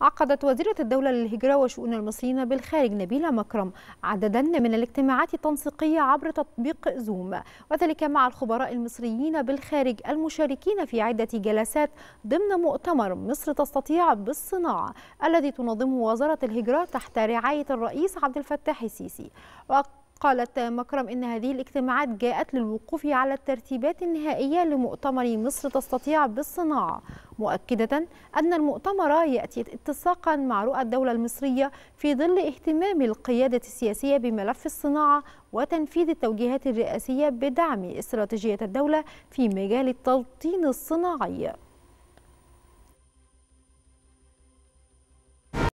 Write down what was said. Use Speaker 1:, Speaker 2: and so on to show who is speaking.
Speaker 1: عقدت وزيرة الدولة للهجرة وشؤون المصريين بالخارج نبيلة مكرم عددا من الاجتماعات التنسيقية عبر تطبيق زوم وذلك مع الخبراء المصريين بالخارج المشاركين في عدة جلسات ضمن مؤتمر مصر تستطيع بالصناعة الذي تنظمه وزارة الهجرة تحت رعاية الرئيس عبد الفتاح السيسي. قالت مكرم إن هذه الاجتماعات جاءت للوقوف على الترتيبات النهائية لمؤتمر مصر تستطيع بالصناعة. مؤكدة أن المؤتمر يأتي اتساقا مع رؤى الدولة المصرية في ظل اهتمام القيادة السياسية بملف الصناعة وتنفيذ التوجيهات الرئاسية بدعم استراتيجية الدولة في مجال التوطين الصناعي.